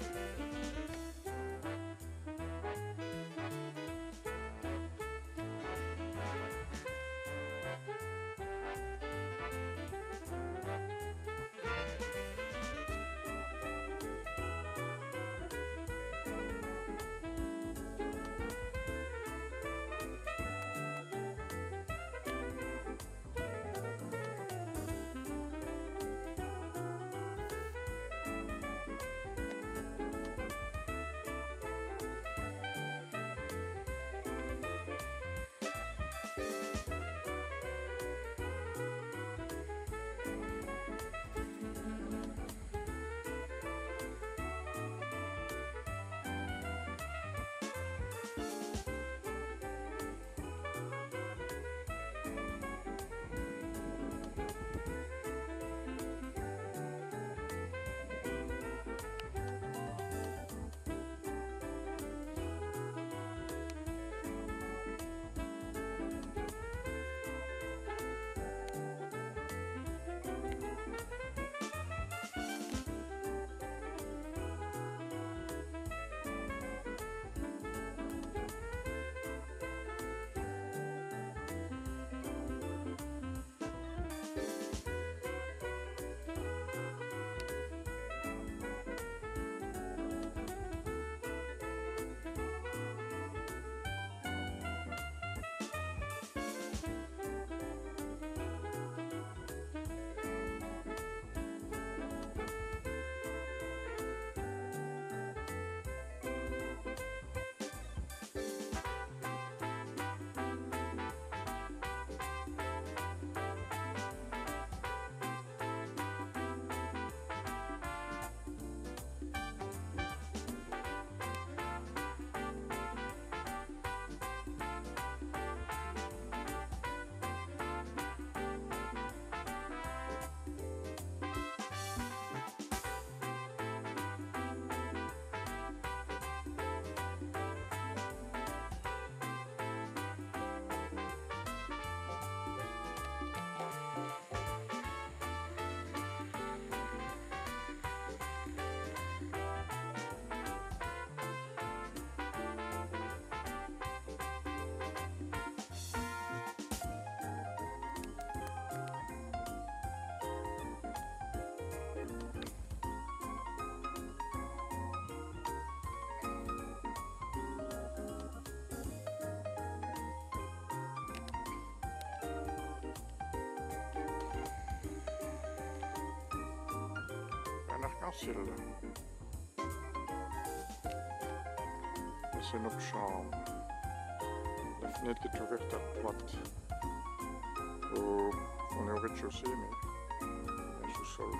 何? C'est notre chambre. La fenêtre est ouverte à droite. On est au rez-de-chaussée, mais sous-sol.